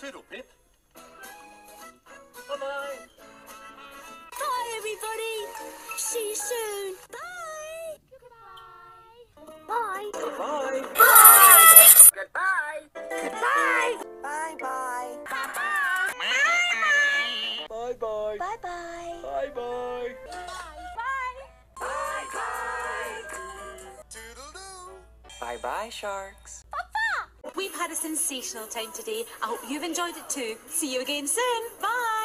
Toodle pip. Bye-bye. Bye, everybody. See you soon. Bye. Goodbye. Bye. Bye. Goodbye. Goodbye. Bye-bye. Bye-bye. Bye-bye. Bye-bye. Bye-bye, sharks. We've had a sensational time today. I hope you've enjoyed it too. See you again soon. Bye.